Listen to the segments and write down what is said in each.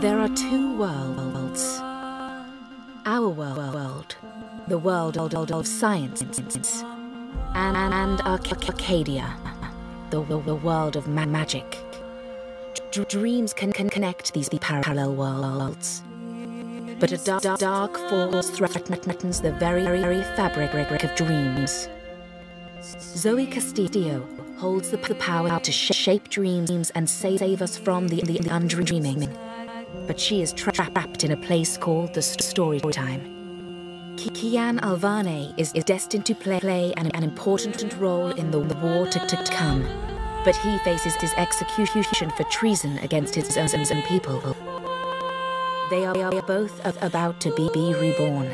There are two worlds. Our world, the world of science, and, and Arcadia, the, world of ma magic. Dreams can, connect these parallel worlds. But a dark, force threatens the very, very fabric of dreams. Zoe Castillo holds the power to shape dreams and save us from the, the, undreaming. But she is tra trapped in a place called the story time. Kian Alvane is, is destined to play, play an, an important role in the, the war to, to come but he faces his execution for treason against his own people. They are both about to be, be reborn.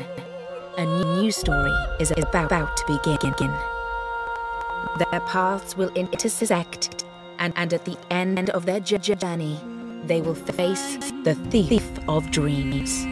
A new story is about to begin. Their paths will intersect, and, and at the end of their journey, they will face the thief of dreams.